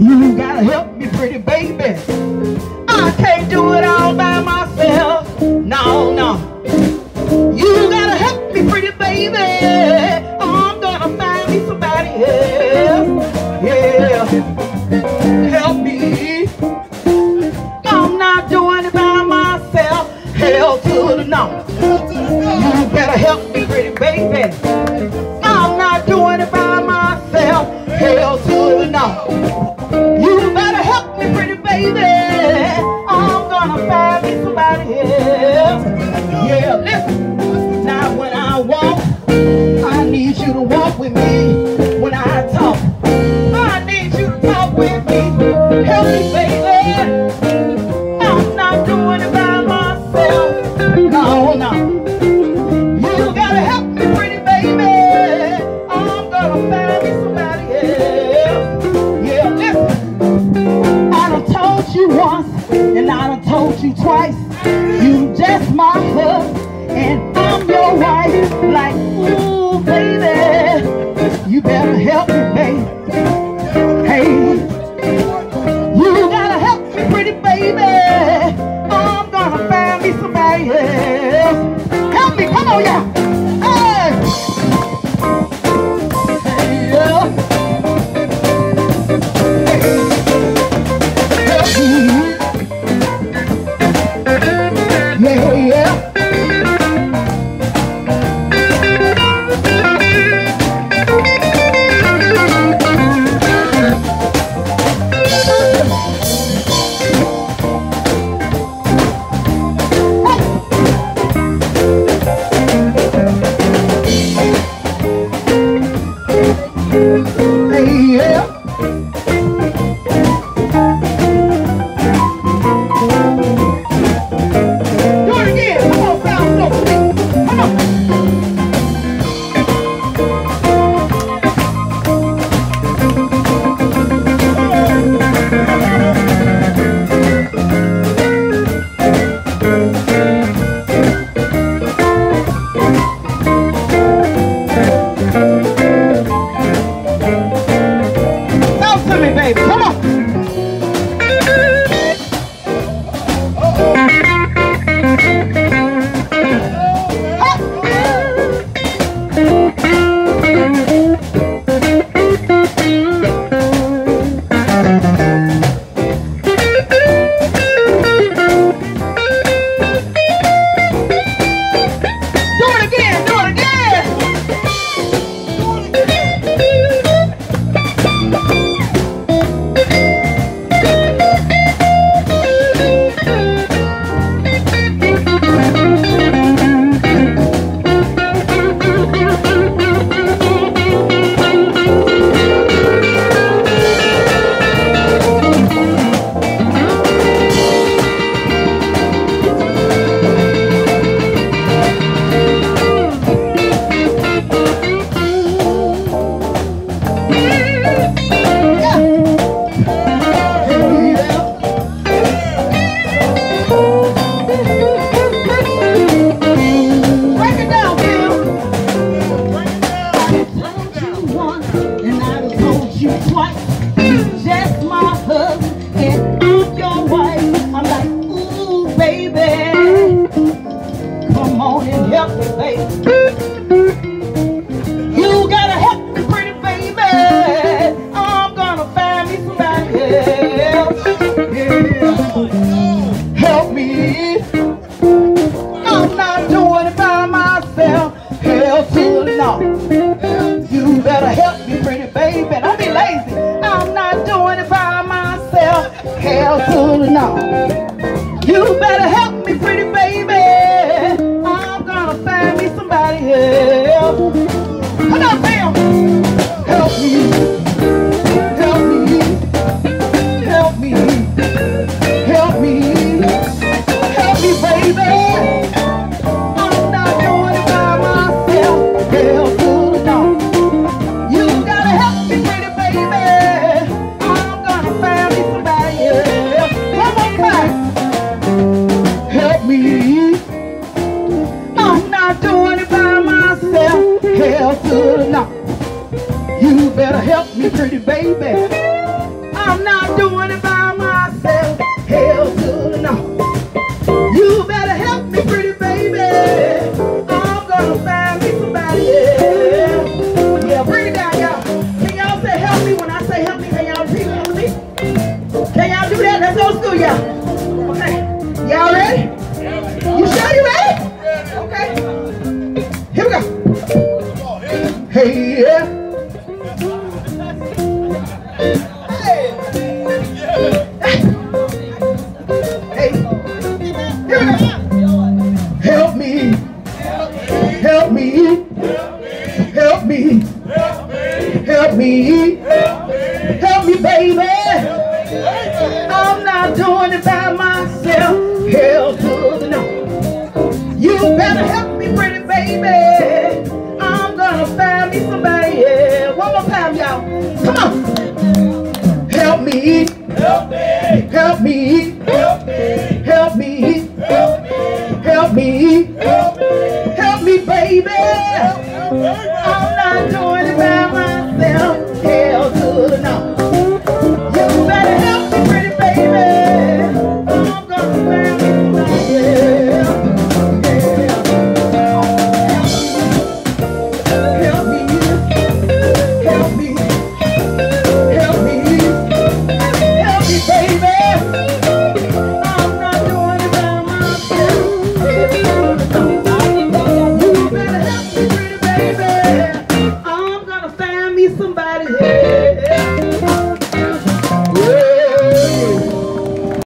You gotta help me, pretty baby. I can't do it all by myself. No, no. You gotta help me, pretty baby. I'm gonna find me somebody else. Yeah. Help me. I'm not doing it by myself. Hell to the no. You gotta help me, pretty baby. and I'm your wife. Like, ooh, baby, you better help me, baby. Hey, you gotta help me, pretty baby. I'm gonna find me somebody else. Help me, come on, yeah. Baby. Don't be lazy. I'm not doing it by myself. Hell to the no. You better help me, pretty Hell to the. You better help me, pretty baby. I'm not doing me. Help me. Help me. Help me, baby. I'm not doing it by myself. Hell to no. You better help me, pretty baby. I'm gonna find me somebody else. One more time, y'all. Come on. Help me. Help me! Help me. Help me! Help me. Help me! Help me. Help me! Baby.